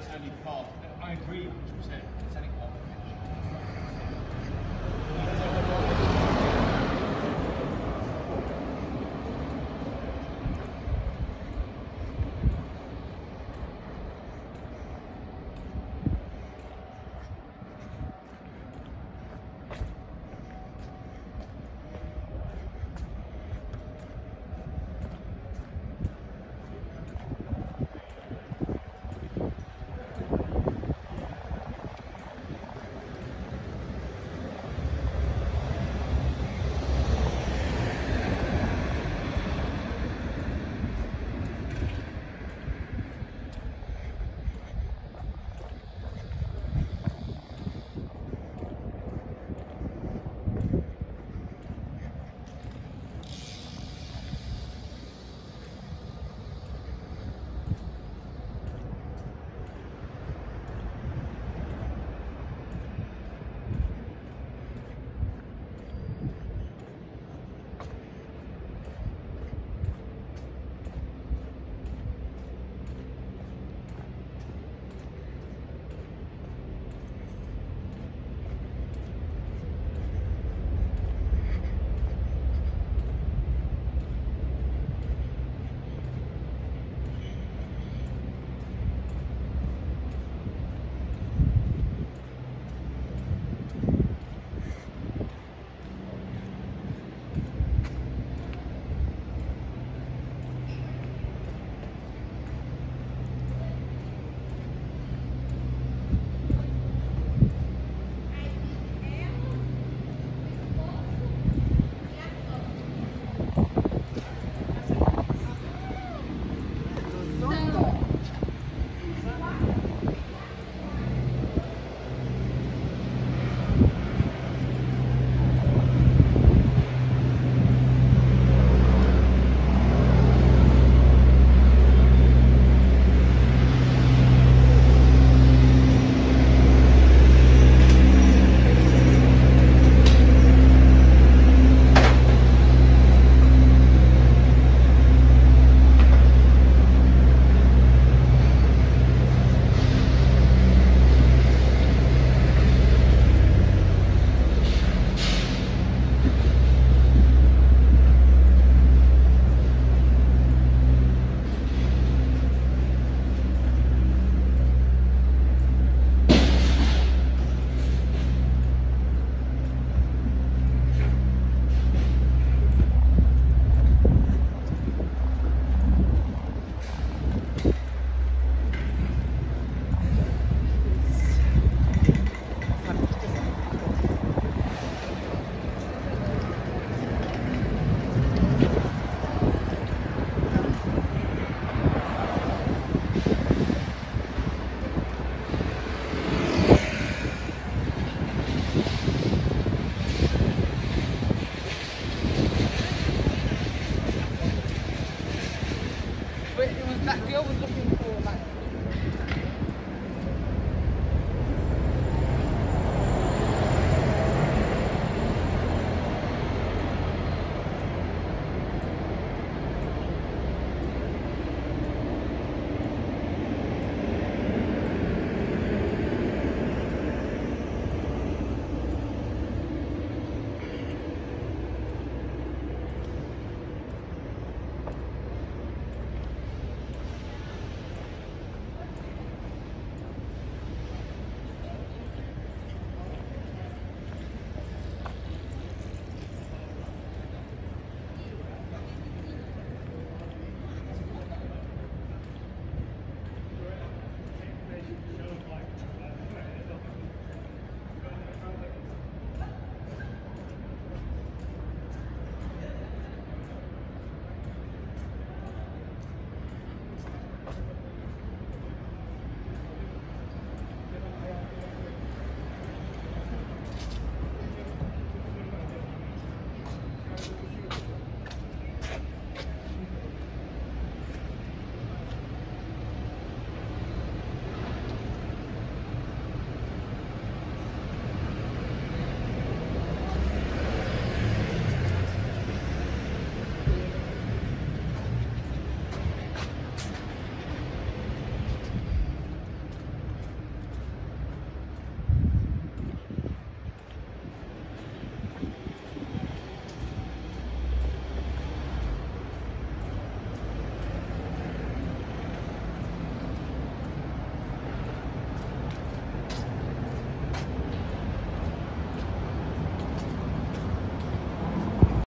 outstanding part. I agree 100%. Titanic part. клевый